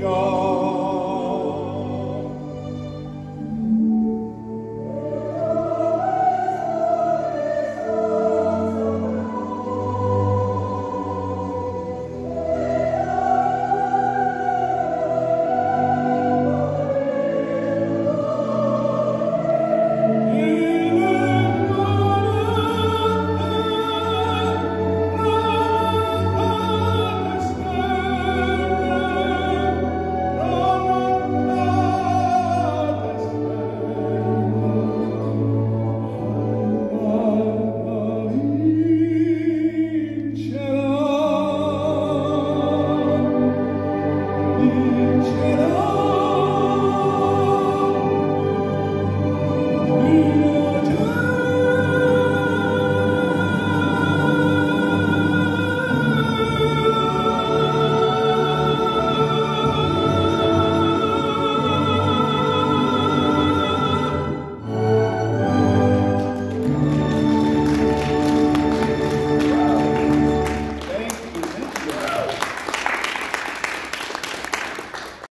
Hallelujah.